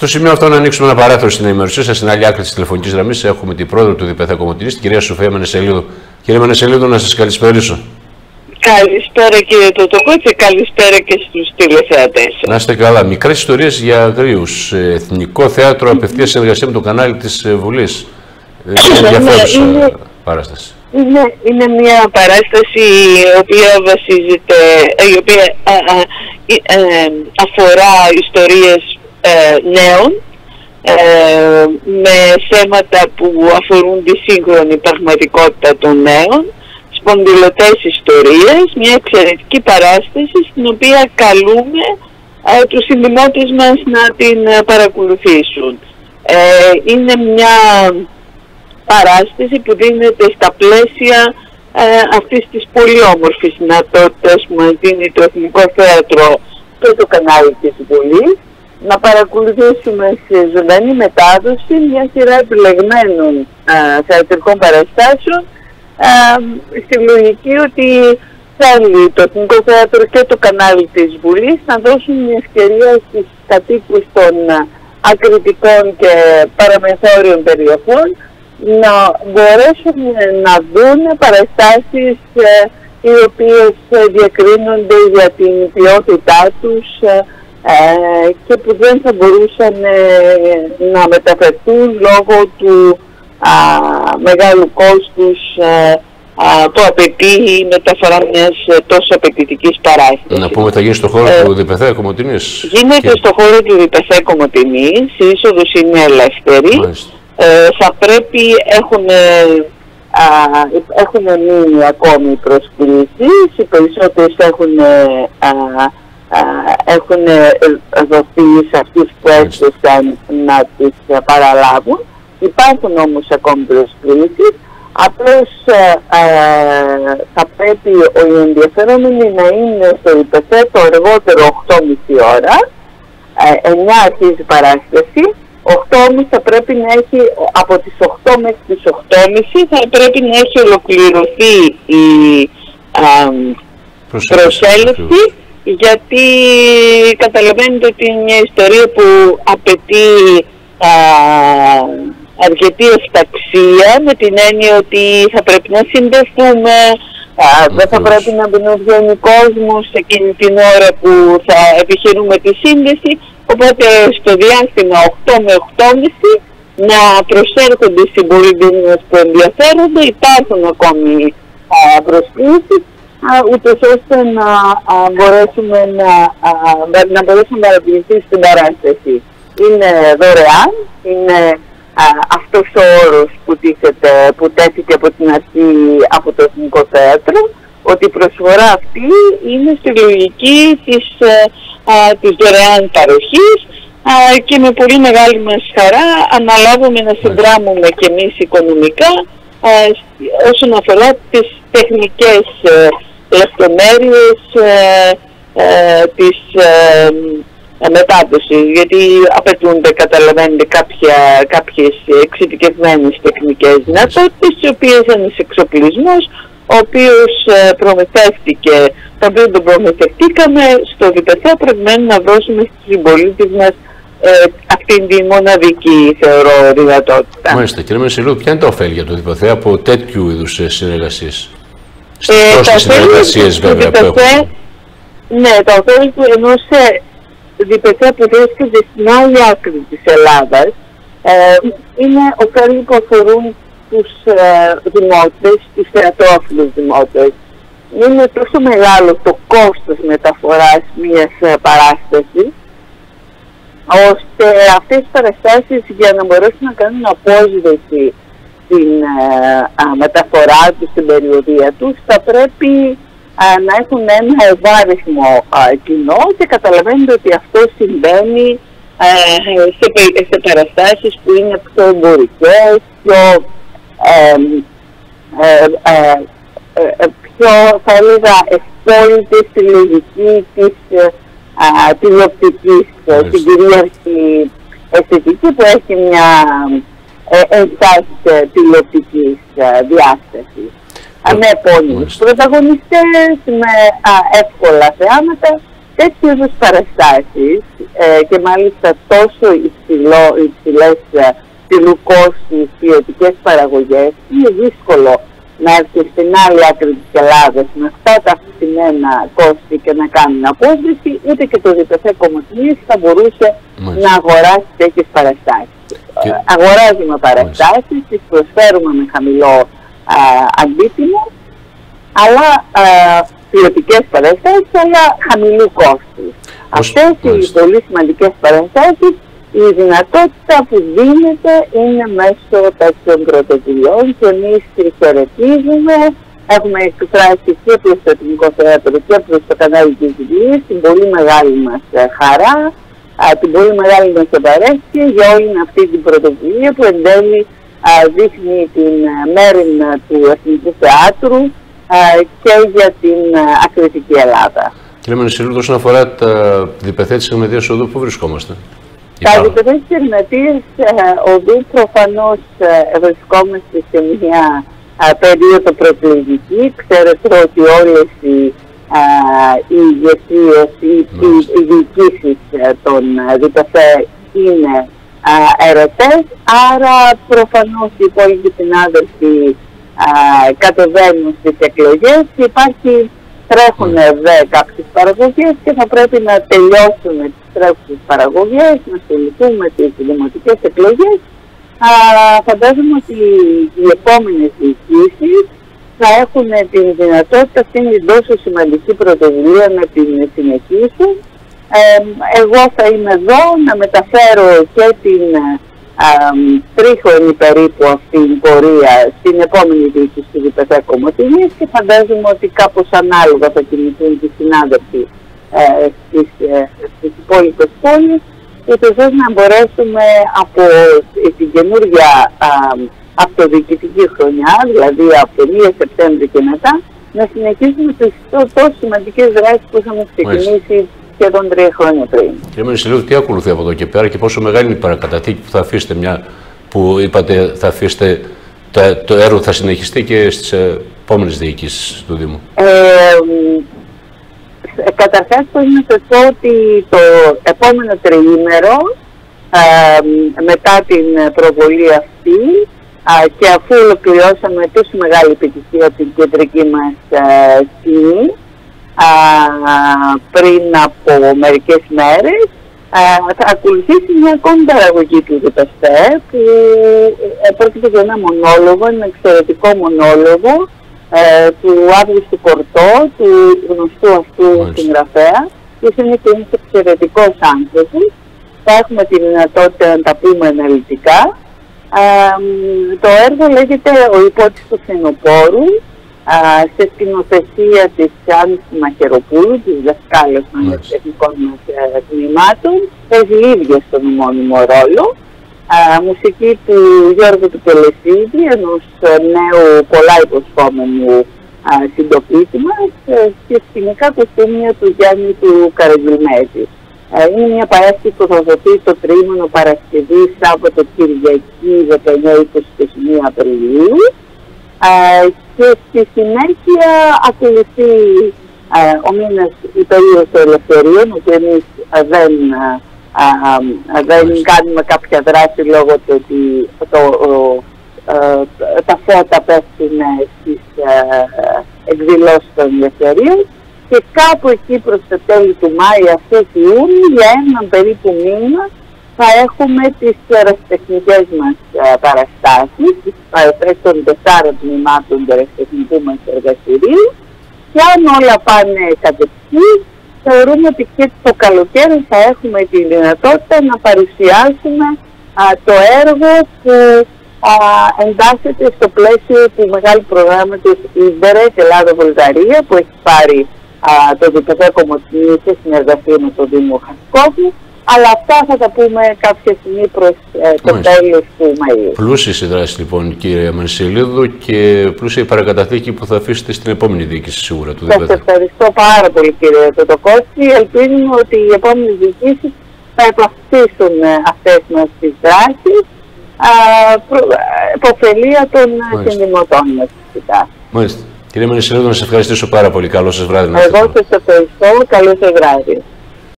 Στο σημείο αυτό να ανοίξουμε ένα παράθυρο στην ενημερωσία σας. Στην άλλη άκρη της τηλεφωνικής γραμμής έχουμε την πρόεδρο του ΔΠΘ Κομωτινή, την κυρία Σοφία Μενεσελίδου. Κύριε Μενεσελίδου, να σας καλησπέρισω. Καλησπέρα κύριε Τωτοκό και καλησπέρα και στους τηλεθεατές. Να είστε καλά. Μικρές ιστορίες για αγρίους. Εθνικό θέατρο απευθείας συνεργασίας με το κανάλι της ε, Βουλής. Ε, είναι ενδιαφέρουσα είναι, παράσταση. Είναι, είναι μια παράσταση η οποία βασίζεται, η οποία αφορά ιστορίες νέων με θέματα που αφορούν τη σύγχρονη πραγματικότητα των νέων σπονδυλωτές ιστορίες, μια εξαιρετική παράσταση στην οποία καλούμε ε, τους συμπλημμάτες μας να την ε, παρακολουθήσουν. Ε, είναι μια παράσταση που δίνεται στα πλαίσια ε, αυτής της πολύ όμορφης δυνατότητας που μας δίνει το Εθνικό Θέατρο και το κανάλι της Βουλής να παρακολουθήσουμε σε ζωντανή μετάδοση μια σειρά επιλεγμένων ε, θεατρικών παραστάσεων. Στη λογική ότι θέλει το Εθνικό Θέατρο και το κανάλι της Βουλής να δώσουν μια ευκαιρία στις κατοίκους των ακριτικών και παραμεθόριων περιοχών να μπορέσουν να δουν παραστάσεις ε, οι οποίες διακρίνονται για την ποιότητά τους ε, ε, και που δεν θα μπορούσαν να μεταφερθούν λόγω του α, μεγάλου κόστους α, που απαιτεί η μεταφορά μιας ε, τόσο απαιτητικής παράστασης. Να πούμε θα γίνει στο χώρο ε, του ΔΠΘ Κομωτινής. Γίνεται και... στο χώρο του ΔΠΘ Κομωτινής, η είσοδος είναι ελεύθερη. Ε, θα πρέπει, έχουν, α, έχουν μείνει ακόμη προσκλήσεις, οι περισσότερες έχουν, α, α, έχουν δοθεί σε αυτούς που έστωσαν να τις παραλάβουν. Υπάρχουν όμως ακόμη προσκλήσεις, απλώς ε, ε, θα πρέπει οι ενδιαφερόμενοι να είναι στο ΙΠΕΘΕ το αργότερο 8.30 ώρα, ε, 9 αρχίζει η παράσταση, 8.30 θα πρέπει να έχει, από τις 8 μέχρι τις 8.30 θα πρέπει να έχει ολοκληρωθεί η προσέλευση γιατί καταλαβαίνετε ότι είναι μια ιστορία που απαιτεί αρκετή ευσταξία με την έννοια ότι θα πρέπει να συνδεθούμε, δεν θα πρέπει να βγαίνει κόσμος εκείνη την ώρα που θα επιχειρούμε τη σύνδεση. Οπότε στο διάστημα 8 με 8.30 να προσέρχονται οι συμπολίτε μα που ενδιαφέρονται. Υπάρχουν ακόμη προσκλήσεις ούτως ώστε να μπορέσουμε να, να μπορέσουμε να παρατηρηθεί στην παράσταση. Είναι δωρεάν, είναι αυτός ο όρος που, τίθεται, που τέθηκε από την αρχή από το Εθνικό Θέατρο ότι η προσφορά αυτή είναι στη λογική της, α, της δωρεάν παροχής και με πολύ μεγάλη μας χαρά αναλάβουμε να συνδράμουμε και εμείς οικονομικά όσον αφορά τις τεχνικές ε, λεπτομέρειες ε, ε, της μετάδοσης, γιατί απαιτούνται, καταλαβαίνετε, κάποια, κάποιες εξειδικευμένες τεχνικές δυνατότητες, οι οποίες είναι εξοπλισμός, ο οποίος ε, προμηθεύτηκε, το οποίο τον προμηθευτήκαμε στο ΔΠΘ προκειμένου να δώσουμε στους συμπολίτε μας ε, αυτήν τη μοναδική, θεωρώ, δυνατότητα. Μάλιστα. Κύριε Μεσηλού, ποια είναι τα ωφέλη για το ΔΠΘ από τέτοιου είδους ε, συνεργασίες; Στις ε, συνεργασίες βέβαια που έχουμε. Ναι, τα ωφέλη του ενός ε, διπετέ που βρίσκεται στην άλλη άκρη της Ελλάδας ε, είναι ωφέλη που αφορούν τους ε, δημότες, τους θεατρόφιλους δημότες. Είναι τόσο μεγάλο το κόστος μεταφοράς μιας ε, παράστασης ώστε αυτές οι παραστάσεις για να μπορέσουν να κάνουν απόσβεση στην ε, μεταφορά τους, στην περιοδία τους, θα πρέπει να έχουν ένα ευάριθμο κοινό και καταλαβαίνετε ότι αυτό συμβαίνει σε, σε παραστάσεις που είναι πιο εμπορικές, πιο, ε, ε, ε, πιο θα έλεγα ευπόλυτες στη λογική της τηλεοπτικής, την κυρίαρχη αισθητική που έχει μια ενστάση τηλεοπτικής διάστασης. Με πολλούς πρωταγωνιστές, με α, εύκολα θεάματα τέτοιου είδους παραστάσεις ε, και μάλιστα τόσο υψηλό, υψηλές ψηλού κόστου ποιοτικές παραγωγές. Είναι δύσκολο να έρθει στην άλλη άκρη της Ελλάδας με αυτά τα φθηνένα κόστη και να κάνει απόσβεση, ούτε και το ΔΠΘ Κομωτινής θα μπορούσε να αγοράσει τέτοιες παραστάσεις. Και... Αγοράζουμε παραστάσεις, τις προσφέρουμε με χαμηλό α, αντίτιμο, αλλά α, ποιοτικές παραστάσεις, αλλά χαμηλού κόστου. Αυτές οι πολύ σημαντικές παραστάσεις η δυνατότητα που δίνεται είναι μέσω τέτοιων πρωτοβουλειών και εμείς τη χαιρετίζουμε. Έχουμε εκφράσει και προς το Εθνικό Θέατρο και προς το κανάλι της Βουλή την πολύ μεγάλη μας ε, χαρά, την πολύ μεγάλη μας ευαρέσκεια για όλη αυτή την πρωτοβουλία που εν τέλει δείχνει την ε, μέρημνα του Εθνικού Θεάτρου και για την ε, ακριτική Ελλάδα. Κύριε Μενισιλού, όσον αφορά τα διπεθέτηση της Εγμετίας Οδού, πού βρισκόμαστε; Τα διπεθέτηση της Εγμετίας Οδού προφανώς ε, βρισκόμαστε σε μια περίοδο προεκλογική. Ξέρετε ότι όλες οι, οι ηγεσίες, οι, οι διοικήσεις ε, των ΔΠΕ είναι ερωτές, άρα προφανώς οι υπόλοιποι συνάδελφοι κατεβαίνουν στις εκλογές. Και υπάρχει τρέχουν δε κάποιες παραγωγές και θα πρέπει να τελειώσουμε τις τρέχουσες παραγωγές, να ασχοληθούμε με τις δημοτικές εκλογές. Α, φαντάζομαι ότι οι επόμενες διοικήσεις θα έχουν την δυνατότητα αυτήν την τόσο σημαντική πρωτοβουλία να την συνεχίσουν. Ε, εγώ θα είμαι εδώ να μεταφέρω και την τρίχρονη περίπου αυτή η πορεία στην επόμενη διοίκηση του ΔΠΤ Κομωτινής και φαντάζομαι ότι κάπως ανάλογα θα κινηθούν οι συνάδελφοι ε, στις, ε, στις υπόλοιπες πόλεις και να μπορέσουμε από την καινούργια αυτοδιοικητική χρονιά, δηλαδή από το 1 Σεπτέμβρη και μετά, να συνεχίσουμε τις τόσο σημαντικές δράσεις που είχαμε ξεκινήσει σχεδόν τρία χρόνια πριν. Κύριε Μενισιλίου, τι ακολουθεί από εδώ και πέρα και πόσο μεγάλη είναι η παρακαταθήκη που θα αφήσετε μια που είπατε θα αφήσετε το, το έργο θα συνεχιστεί και στις επόμενες διοικήσεις του Δήμου. Ε, καταρχάς το είναι πω ότι το επόμενο τριήμερο ε, μετά την προβολή αυτή και αφού ολοκληρώσαμε τόσο μεγάλη επιτυχία την κεντρική μας ε, σκηνή πριν από μερικές μέρες θα ακολουθήσει μια ακόμη παραγωγή του Δεπεστέ που ε, πρόκειται για ένα μονόλογο, ένα εξαιρετικό μονόλογο ε, του Αύγουστου Κορτό, του γνωστού αυτού συγγραφέα, που είναι και ένας εξαιρετικός άνθρωπος. Θα έχουμε τη δυνατότητα να τα πούμε αναλυτικά. Το έργο λέγεται «Ο υπότιτλος του Φθινοπόρου» σε σκηνοθεσία της Άννης Μαχαιροπούλου, της δασκάλας των τεχνικών μας ε, τμήματων, παίζει ίδια στον ομώνυμο ρόλο. μουσική του Γιώργου του Πελεσίδη, ενός ε, νέου πολλά υποσχόμενου συντοπίτη μας ε, και σκηνικά κοστούμια του Γιάννη του Καραγγιλμέζη. Είναι μια παράσταση που θα δοθεί το τρίμηνο Παρασκευή, Σάββατο, Κυριακή, 19-21 Απριλίου. Και στη συνέχεια ακολουθεί ο μήνας η περίοδος των ελευθερίων, όπου εμείς δεν, δεν κάνουμε κάποια δράση λόγω του ότι το, τα φώτα πέφτουν στις εκδηλώσεις των ελευθερίων και κάπου εκεί προς το τέλη του Μάη αυτού του Ιούνιου για έναν περίπου μήνα θα έχουμε τις ερασιτεχνικές μας ε, παραστάσεις, τις παραστάσεις των τεσσάρων τμήματων του ερασιτεχνικού μας εργαστηρίου. Και αν όλα πάνε κατευθείαν, θεωρούμε ότι και το καλοκαίρι θα έχουμε τη δυνατότητα να παρουσιάσουμε το έργο που α, εντάσσεται στο πλαίσιο του μεγάλου προγράμματος Ιμπερές Ελλάδα-Βουλγαρία που έχει πάρει α, το ΔΠΤ Κομωτινή σε συνεργασία με τον Δήμο Χασκόβου αλλά αυτά θα τα πούμε κάποια στιγμή προς ε, το τέλος του Μαΐου. Πλούσιες οι δράσεις λοιπόν κύριε Μανσιλίδου και πλούσια η παρακαταθήκη που θα αφήσετε στην επόμενη διοίκηση σίγουρα του Σας ευχαριστώ πάρα πολύ κύριε Τωτοκώστη. Ελπίζουμε ότι οι επόμενες διοικήσεις θα επαυτήσουν ε, αυτές μας τις δράσεις υποφελία των συνδημοτών μας φυσικά. Μάλιστα. Κύριε Μενισιλίδου, να σας ευχαριστήσω πάρα πολύ. Καλό σας βράδυ. Εγώ σας ευχαριστώ. Καλό σας βράδυ.